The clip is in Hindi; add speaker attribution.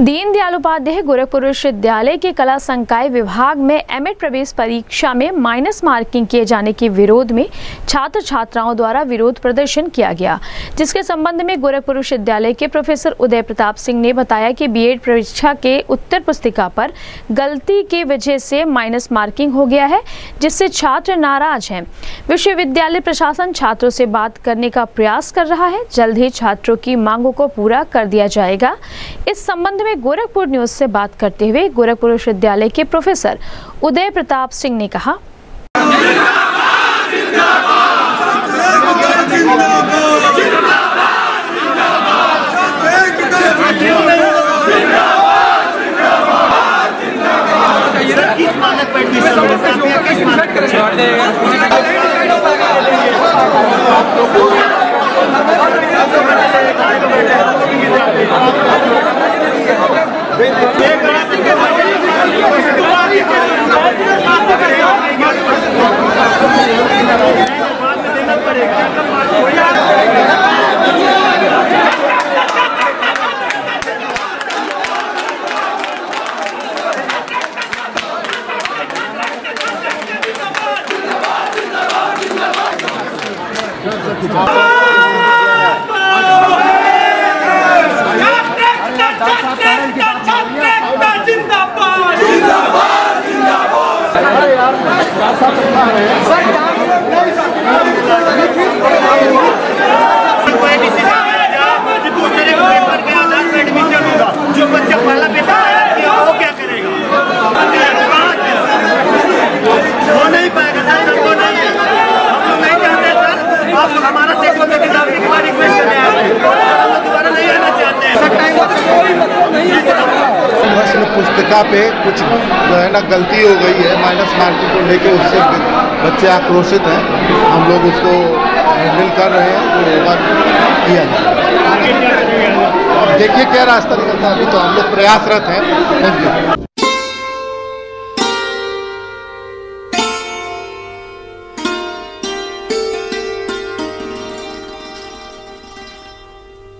Speaker 1: दीनदयाल उपाध्याय गोरखपुर विश्वविद्यालय के कला संकाय विभाग में एमएड प्रवेश परीक्षा में माइनस मार्किंग किए जाने के विरोध में छात्र छात्राओं द्वारा विरोध प्रदर्शन किया गया, जिसके संबंध में गोरखपुर विश्वविद्यालय के प्रोफेसर उदय प्रताप सिंह ने बताया कि बीएड परीक्षा के उत्तर पुस्तिका पर गलती की वजह से माइनस मार्किंग हो गया है, जिससे छात्र नाराज़ हैं। विश्वविद्यालय प्रशासन छात्रों से बात करने का प्रयास कर रहा है, जल्द ही छात्रों की मांगों को पूरा कर दिया जाएगा। इस संबंध में गोरखपुर न्यूज़ से बात करते हुए गोरखपुर विश्वविद्यालय के प्रोफेसर उदय प्रताप सिंह ने कहा,
Speaker 2: किस मानक पर किस मानक पर कोई डिसीज़न लिया जाए कि दूसरे पेपर के आधार पर एडमिशन होगा जो बच्चा पहला तैयार किया वो क्या करेगा वो नहीं पाएगा सर सर नहीं है। हम लोग नहीं चाहते। सर आप हमारा सेक्टर में किताब एक बार रिक्वेस्ट करने आए हैं दोबारा नहीं आना चाहते हैं
Speaker 3: पुस्तिका पे कुछ जो है ना गलती हो गई है माइनस मार्किंग को लेके उससे बच्चे आक्रोशित हैं। हम लोग उसको हैंडल कर रहे हैं तो एक बार किया जाए। देखिए क्या रास्ता निकलता है। अभी तो हम लोग प्रयासरत हैं। Thank you